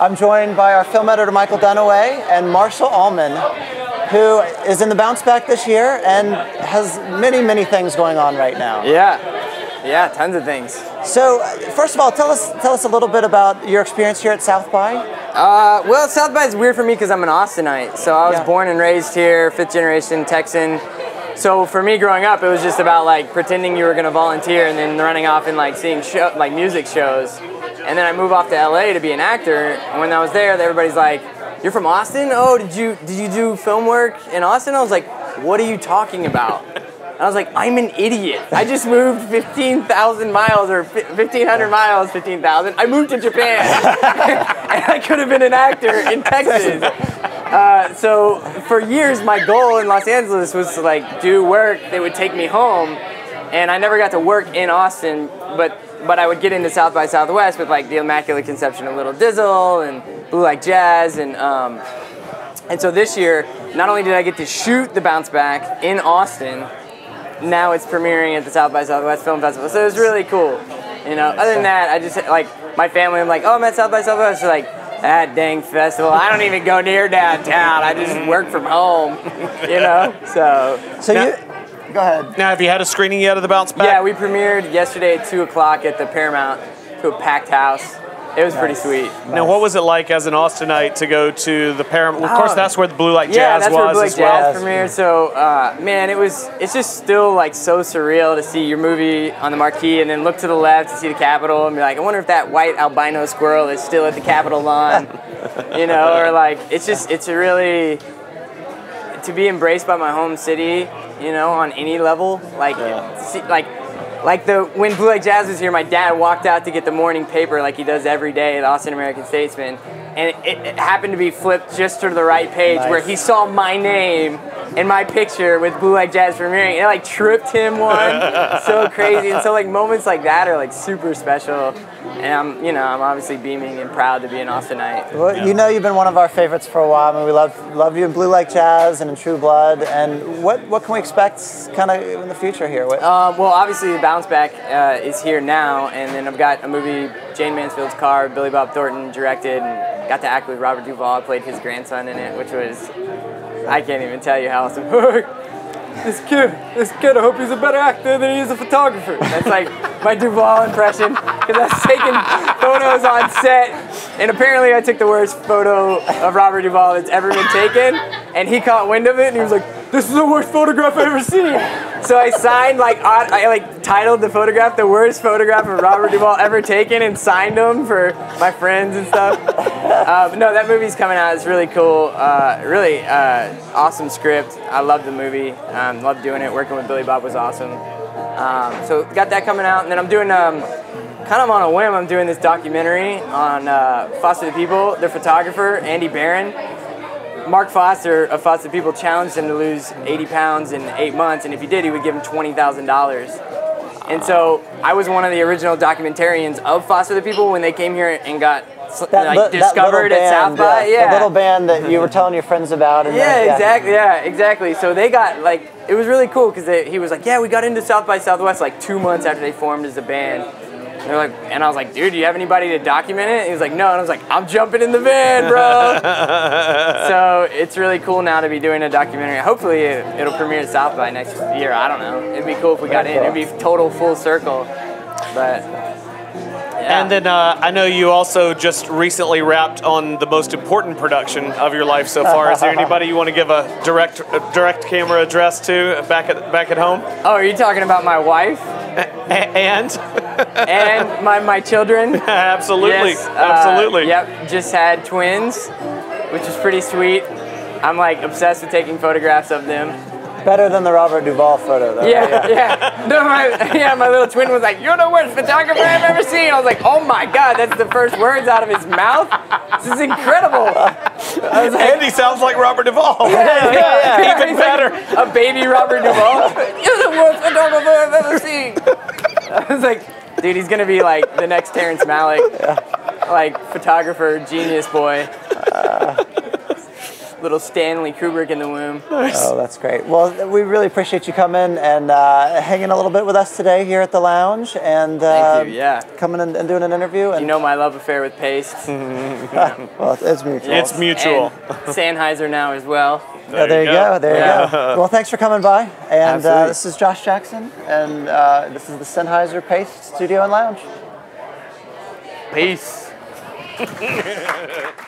I'm joined by our film editor Michael Dunaway and Marshall Allman, who is in the bounce back this year and has many, many things going on right now. Yeah, yeah, tons of things. So, first of all, tell us tell us a little bit about your experience here at South by. Uh, well, South by is weird for me because I'm an Austinite. So I was Yeah. born and raised here, fifth generation Texan. So for me growing up, it was just about like pretending you were going to volunteer and then running off and like seeing show, like music shows. And then I moved off to LA to be an actor. And when I was there, everybody's like, "You're from Austin? Oh, did you did you do film work in Austin?" I was like, "What are you talking about?" And I was like, I'm an idiot. I just moved 15,000 miles or 1,500 miles, 15,000. I moved to Japan. and I could have been an actor in Texas. Uh, so for years, my goal in Los Angeles was to like do work that would take me home. And I never got to work in Austin, but but I would get into South by Southwest with like the Immaculate Conception of Little Dizzle and Blue Like Jazz and um, and so this year, not only did I get to shoot the bounce back in Austin, now it's premiering at the South by Southwest Film Festival. So it was really cool. You know, other than that, I just like my family. I'm like, oh, I'm at South by Southwest. They're like, that dang festival. I don't even go near downtown. I just work from home. You know, so So you, go ahead. Now, have you had a screening yet of the bounce back? yeah, we premiered yesterday at two o'clock at the Paramount to a packed house. It was pretty Nice. sweet. Now, what was it like as an Austinite to go to the Paramount? Well, of course, Oh. that's where the Blue Like yeah, Jazz that's was where Blue as Like well. Jazz premiered. So, uh, man, it was. It's just still like so surreal to see your movie on the marquee and then look to the left to see the Capitol and be like, I wonder if that white albino squirrel is still at the Capitol lawn, you know, or like it's just it's a really to be embraced by my home city, you know, on any level, like see, like. Like the when Blue Like Jazz was here, my dad walked out to get the morning paper like he does every day, the Austin American Statesman, and it, it happened to be flipped just to the right page where he saw my name and my picture with Blue Like Jazz premiering. It like tripped him one. so crazy. And so like moments like that are like super special. And I'm you know, I'm obviously beaming and proud to be an Austinite. Well, you know you've been one of our favorites for a while. I mean, we love love you in Blue Like Jazz and in True Blood. And what what can we expect kind of in the future here? What, Um, well, obviously, the bounce back uh, is here now, and then I've got a movie, Jayne Mansfield's Car, Billy Bob Thornton directed, and got to act with Robert Duvall. I played his grandson in it, which was, I can't even tell you how awesome. this kid, this kid, I hope he's a better actor than he is a photographer. That's like my Duvall impression, because I was taking photos on set, and apparently I took the worst photo of Robert Duvall that's ever been taken, and he caught wind of it, and he was like, "This is the worst photograph I've ever seen." So I signed like on- I like titled the photograph the worst photograph of Robert Duvall ever taken, and signed them for my friends and stuff. Uh, no, that movie's coming out. It's really cool. Uh, really uh, awesome script. I love the movie. Um, love doing it. Working with Billy Bob was awesome. Um, so got that coming out, and then I'm doing um, kind of on a whim. I'm doing this documentary on uh, Foster the People. Their photographer Andy Barron. Mark Foster of Foster the People challenged him to lose 80 pounds in eight months, and if he did, he would give him twenty thousand dollars. And so I was one of the original documentarians of Foster the People when they came here and got that, like li- discovered little at South band, by. yeah, the little band that you were telling your friends about. And Yeah, then- exactly. Yeah, exactly. So they got like it was really cool because he was like, yeah, we got into South by Southwest like two months after they formed as a band. And they're like, and I was like, dude, do you have anybody to document it? And he was like, no. And I was like, I'm jumping in the van, bro. so it's really cool now to be doing a documentary. Hopefully it, it'll premiere at South by next year. I don't know. It'd be cool if we got in. It'd be total full circle. But yeah. And then uh, I know you also just recently wrapped on the most important production of your life so far. Is there anybody you want to give a direct a direct camera address to back at back at home? oh, are you talking about my wife A- and and my my children? absolutely, Yes, uh, absolutely. Yep, just had twins, which is pretty sweet. I'm like obsessed with taking photographs of them. Better than the Robert Duvall photo, though. Yeah, yeah. No, my yeah, my little twin was like, "You're the worst photographer I've ever seen." I was like, "Oh my god, that's the first words out of his mouth. This is incredible." I was like, Andy sounds like Robert Duvall. yeah, yeah, yeah. Even He's like better. a baby Robert Duvall. You're the worst photographer I've ever seen. I was like, dude, he's gonna be like the next Terrence Malick, like photographer, genius boy. Uh, little Stanley Kubrick in the womb. Oh, that's great. Well, we really appreciate you coming and uh, hanging a little bit with us today here at the lounge, and uh, Thank you, yeah. coming in and doing an interview. And You know my love affair with paste. well, it's, it's mutual. It's mutual. And Sennheiser now as well. Yeah, there you go. There Yeah. you go. Well, thanks for coming by. And uh, Absolutely. this is Josh Jackson, and uh, this is the Sennheiser Paste Studio and Lounge. Peace.